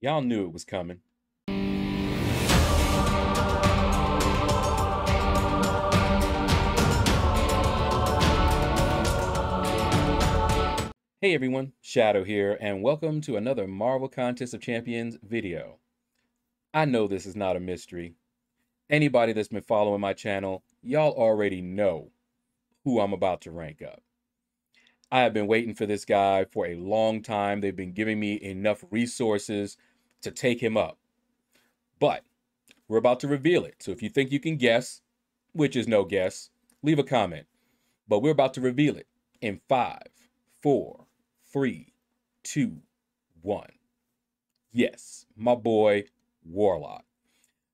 Y'all knew it was coming. Hey everyone, Shaedow here, and welcome to another Marvel Contest of Champions video. I know this is not a mystery. Anybody that's been following my channel, y'all already know who I'm about to rank up. I have been waiting for this guy for a long time. They've been giving me enough resources to take him up. But we're about to reveal it. So if you think you can guess, which is no guess, leave a comment. But we're about to reveal it in five, four, three, two, one. Yes, my boy Warlock.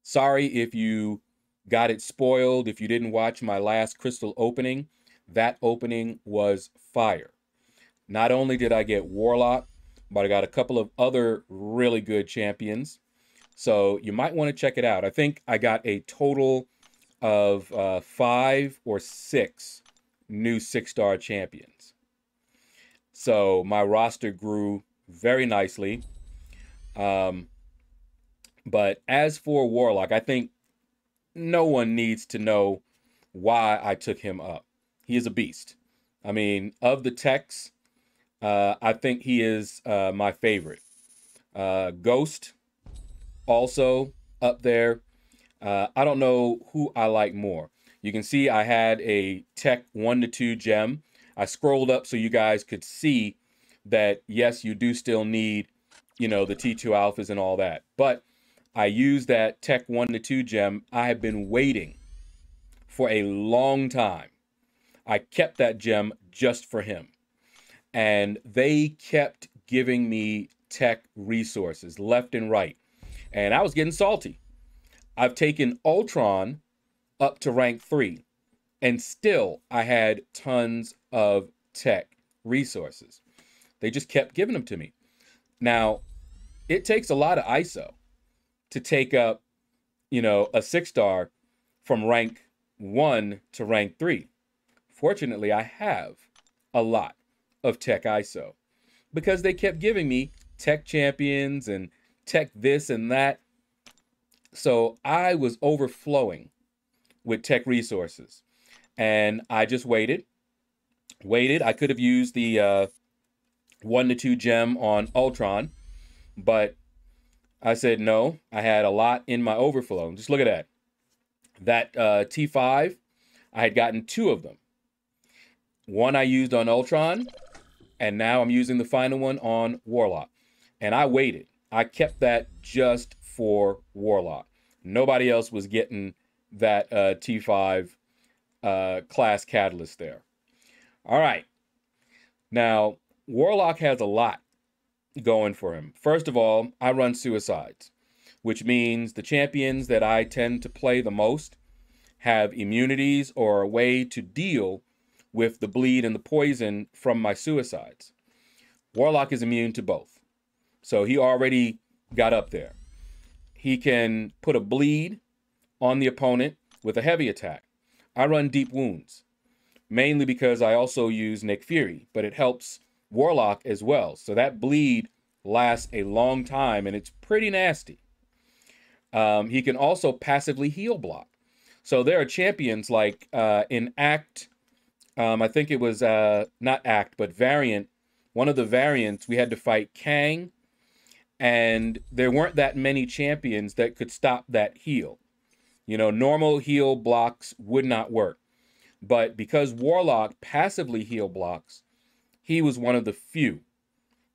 Sorry if you got it spoiled, if you didn't watch my last crystal opening. That opening was fire. Not only did I get Warlock, but I got a couple of other really good champions. So you might want to check it out. I think I got a total of uh, five or six new six star champions. So my roster grew very nicely. Um, but as for Warlock, I think no one needs to know why I took him up. He is a beast. I mean, of the techs, uh, I think he is uh, my favorite. Uh, Ghost, also up there. Uh, I don't know who I like more. You can see I had a Tech 1 to 2 gem. I scrolled up so you guys could see that, yes, you do still need, you know, the T2 alphas and all that. But I used that Tech 1 to 2 gem. I have been waiting for a long time. I kept that gem just for him and they kept giving me tech resources left and right. And I was getting salty. I've taken Ultron up to rank three, and still I had tons of tech resources. They just kept giving them to me. Now, it takes a lot of ISO to take up, you know, a six star from rank one to rank three. Fortunately, I have a lot of Tech ISO because they kept giving me Tech Champions and Tech this and that. So I was overflowing with tech resources. And I just waited, waited. I could have used the uh, one to two gem on Ultron, but I said no. I had a lot in my overflow. Just look at that. That uh, T5, I had gotten two of them. One I used on Ultron, and now I'm using the final one on Warlock. And I waited. I kept that just for Warlock. Nobody else was getting that uh, T5 uh, class catalyst there. All right. Now, Warlock has a lot going for him. First of all, I run suicides, which means the champions that I tend to play the most have immunities or a way to deal with the bleed and the poison from my suicides. Warlock is immune to both. So he already got up there. He can put a bleed on the opponent with a heavy attack. I run deep wounds, mainly because I also use Nick Fury, but it helps Warlock as well. So that bleed lasts a long time and it's pretty nasty. Um, he can also passively heal block. So there are champions like uh, in Act um, I think it was uh, not Act, but Variant. One of the variants, we had to fight Kang, and there weren't that many champions that could stop that heal. You know, normal heal blocks would not work. But because Warlock passively heal blocks, he was one of the few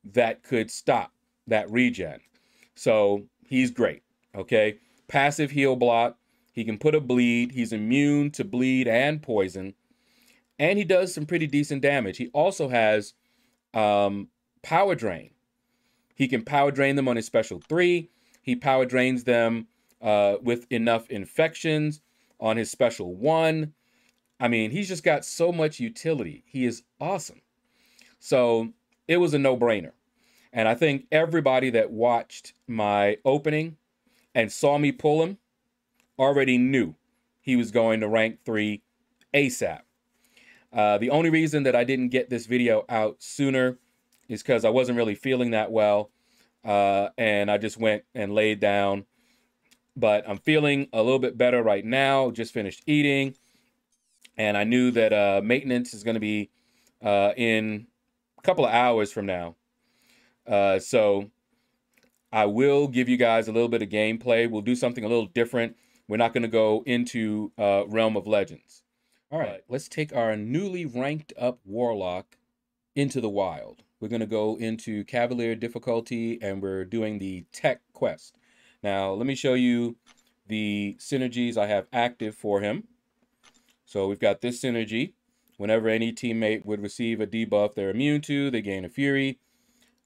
that could stop that regen. So he's great. Okay. Passive heal block. He can put a bleed. He's immune to bleed and poison and he does some pretty decent damage. He also has um, power drain. He can power drain them on his special three. He power drains them uh, with enough infections on his special one. I mean, he's just got so much utility. He is awesome. So it was a no brainer. And I think everybody that watched my opening and saw me pull him already knew he was going to rank three ASAP. Uh, the only reason that I didn't get this video out sooner is because I wasn't really feeling that well. uh, and I just went and laid down. But I'm feeling a little bit better right now. Just finished eating, and I knew that uh, maintenance is going to be uh, in a couple of hours from now. Uh, so I will give you guys a little bit of gameplay. We'll do something a little different. We're not going to go into Realm of Legends. All right, let's take our newly ranked up Warlock into the wild. We're going to go into Cavalier difficulty and we're doing the tech quest. Now, let me show you the synergies I have active for him. So we've got this synergy. Whenever any teammate would receive a debuff they're immune to, they gain a Fury.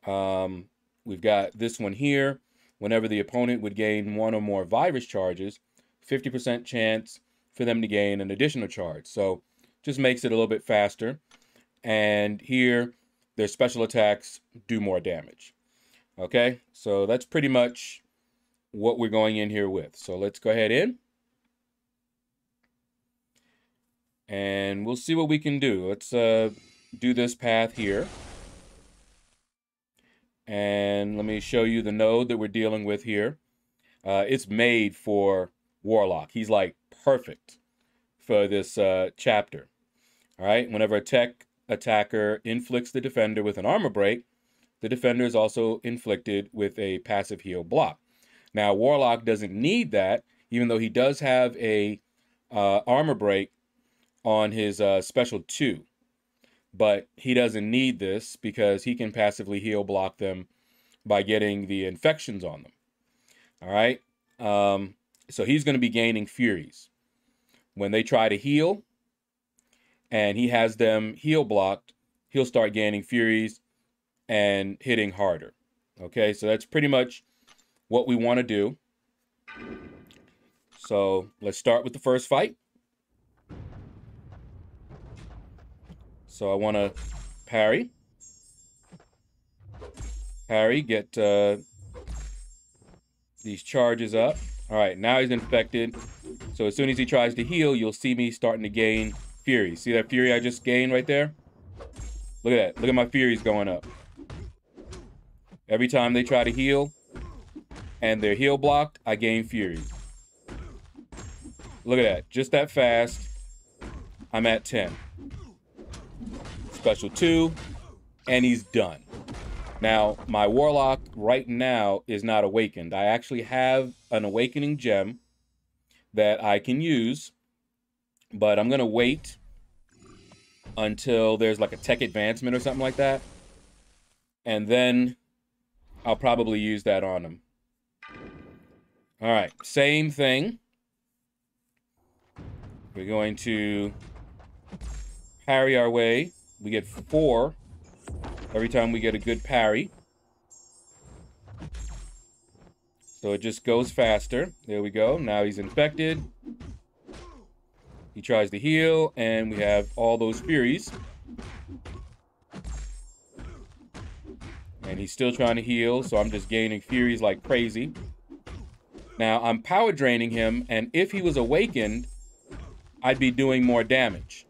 Um, we've got this one here. Whenever the opponent would gain one or more virus charges, 50% chance for them to gain an additional charge. So just makes it a little bit faster. And here, their special attacks do more damage. Okay, so that's pretty much what we're going in here with. So let's go ahead in. And we'll see what we can do. Let's uh, do this path here. And let me show you the node that we're dealing with here. Uh, it's made for Warlock. He's like perfect for this uh, chapter. All right, whenever a tech attacker inflicts the defender with an armor break, the defender is also inflicted with a passive heal block. Now, Warlock doesn't need that, even though he does have a uh, armor break on his uh, special two. But he doesn't need this because he can passively heal block them by getting the infections on them. All right. Um, so he's going to be gaining Furies. When they try to heal and he has them heal blocked, he'll start gaining Furies and hitting harder. Okay, so that's pretty much what we want to do. So let's start with the first fight. So I want to parry. Parry, get uh, these charges up. All right, now he's infected. So as soon as he tries to heal, you'll see me starting to gain Fury. See that Fury I just gained right there? Look at that. Look at my Furies going up. Every time they try to heal and they're heal blocked, I gain Fury. Look at that. Just that fast. I'm at 10 special two, and he's done. Now, my Warlock right now is not awakened. I actually have an Awakening Gem that I can use, but I'm going to wait until there's like a tech advancement or something like that. And then I'll probably use that on him. All right, same thing. We're going to parry our way we get four every time we get a good parry. So it just goes faster. There we go. Now he's infected. He tries to heal, and we have all those Furies. And he's still trying to heal, so I'm just gaining Furies like crazy. Now, I'm power draining him, and if he was awakened, I'd be doing more damage.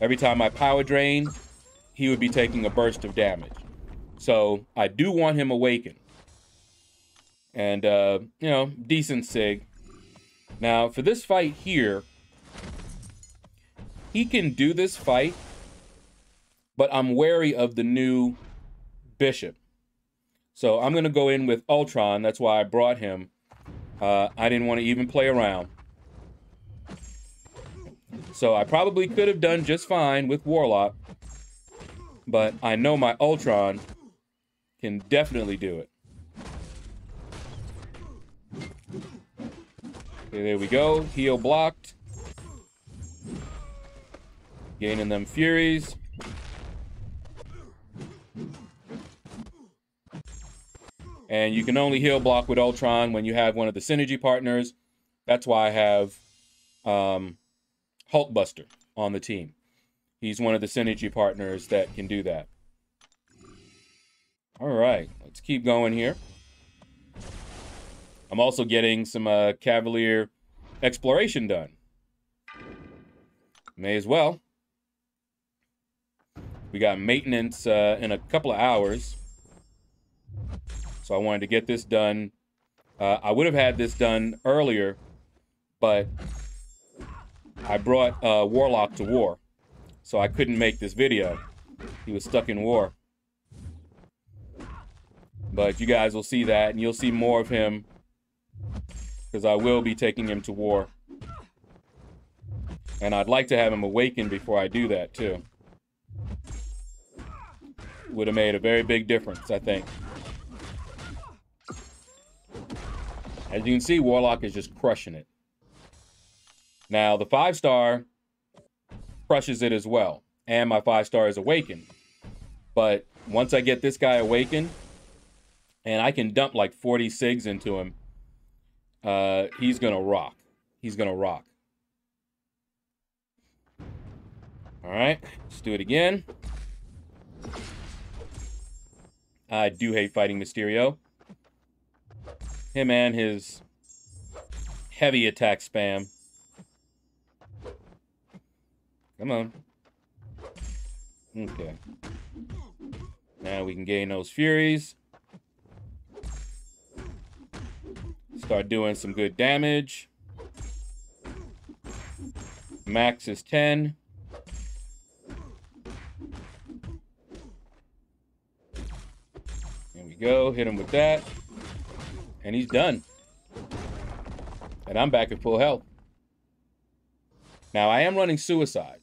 Every time I power drain, he would be taking a burst of damage. So I do want him awakened. And, uh, you know, decent SIG. Now, for this fight here, he can do this fight, but I'm wary of the new Bishop. So I'm going to go in with Ultron. That's why I brought him. Uh, I didn't want to even play around. So I probably could have done just fine with Warlock. But I know my Ultron can definitely do it. Okay, there we go. Heal blocked. Gaining them Furies. And you can only heal block with Ultron when you have one of the synergy partners. That's why I have um, Hulkbuster on the team. He's one of the synergy partners that can do that. All right, let's keep going here. I'm also getting some uh, Cavalier exploration done. May as well. We got maintenance uh, in a couple of hours. So I wanted to get this done. Uh, I would have had this done earlier, but I brought uh, Warlock to war, so I couldn't make this video. He was stuck in war. But you guys will see that, and you'll see more of him, because I will be taking him to war. And I'd like to have him awaken before I do that, too. Would have made a very big difference, I think. As you can see, Warlock is just crushing it. Now, the five star crushes it as well. And my five star is awakened. But once I get this guy awakened, and I can dump like 40 SIGs into him, uh, he's going to rock. He's going to rock. All right, let's do it again. I do hate fighting Mysterio. Him and his heavy attack spam. Come on. Okay. Now we can gain those Furies. Start doing some good damage. Max is 10. There we go. Hit him with that. And he's done. And I'm back at full health. Now, I am running suicides.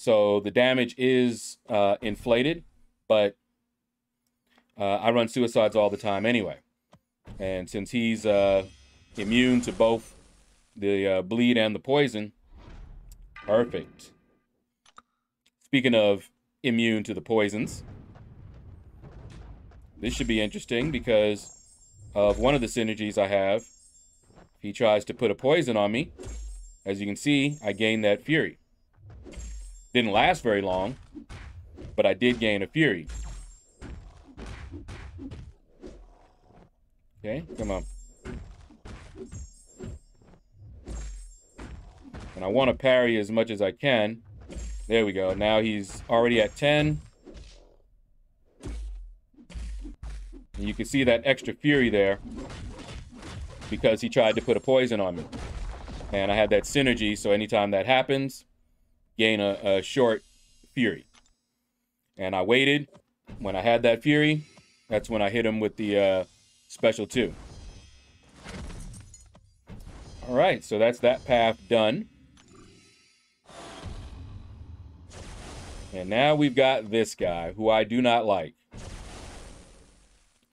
So the damage is uh, inflated, but uh, I run suicides all the time anyway. And since he's uh, immune to both the uh, bleed and the poison, perfect. Speaking of immune to the poisons, this should be interesting because of one of the synergies I have. He tries to put a poison on me, as you can see, I gain that Fury. Didn't last very long, but I did gain a Fury. Okay, come on. And I want to parry as much as I can. There we go. Now he's already at 10. And you can see that extra fury there because he tried to put a poison on me. And I had that synergy, so anytime that happens, gain a, a short fury. And I waited. When I had that fury, that's when I hit him with the uh, special two. All right, so that's that path done. And now we've got this guy, who I do not like.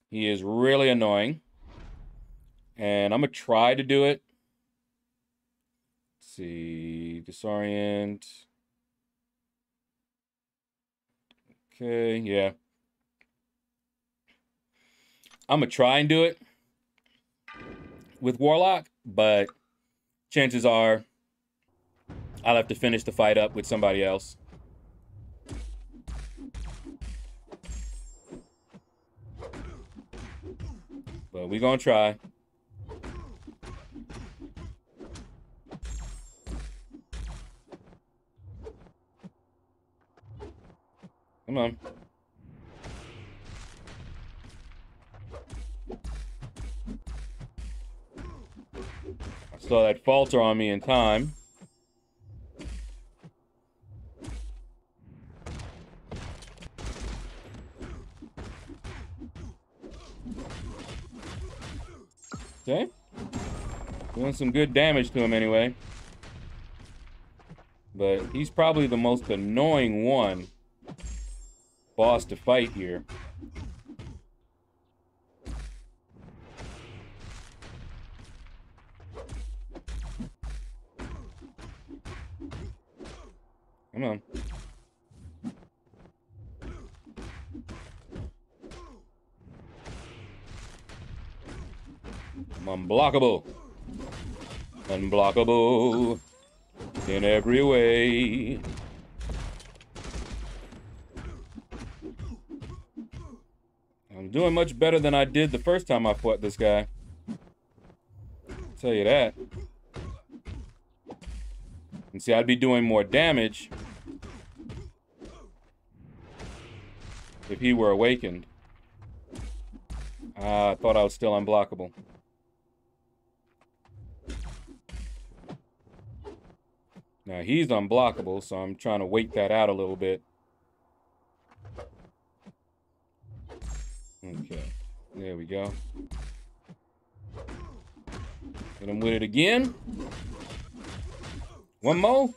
He is really annoying. And I'm going to try to do it. Let's see. Disorient. Okay, yeah. I'm going to try and do it with Warlock, but chances are I'll have to finish the fight up with somebody else. But we gonna try. Come on. I saw that falter on me in time. Okay. Doing some good damage to him anyway. But he's probably the most annoying one boss to fight here. Come on. unblockable. Unblockable in every way. I'm doing much better than I did the first time I fought this guy. I'll tell you that. And see, I'd be doing more damage if he were awakened. Uh, I thought I was still unblockable. Now he's unblockable, so I'm trying to wait that out a little bit. Okay, there we go. Hit him with it again. One more.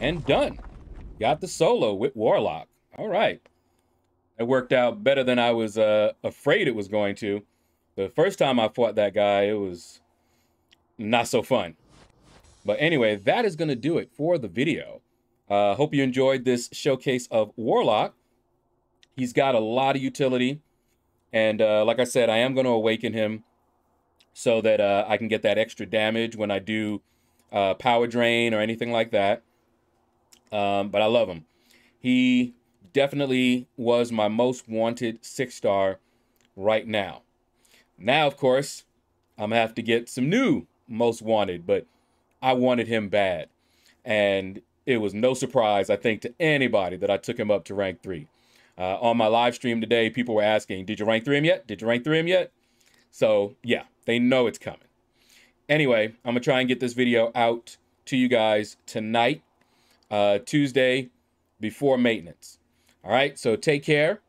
And done. Got the solo with Warlock. All right. It worked out better than I was uh, afraid it was going to. The first time I fought that guy, it was not so fun. But anyway, that is going to do it for the video. Uh, hope you enjoyed this showcase of Warlock. He's got a lot of utility. And uh, like I said, I am going to awaken him so that uh, I can get that extra damage when I do uh, power drain or anything like that. Um, but I love him. He definitely was my most wanted six star right now. Now, of course, I'm gonna have to get some new most wanted, but I wanted him bad. And it was no surprise, I think, to anybody that I took him up to rank three. Uh, on my live stream today, people were asking, Did you rank three him yet? Did you rank three him yet? So, yeah, they know it's coming. Anyway, I'm to try and get this video out to you guys tonight, uh, Tuesday, before maintenance. All right, so take care.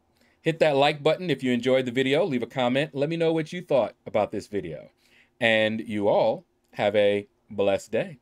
Hit that like button if you enjoyed the video. Leave a comment. Let me know what you thought about this video. And you all have a blessed day.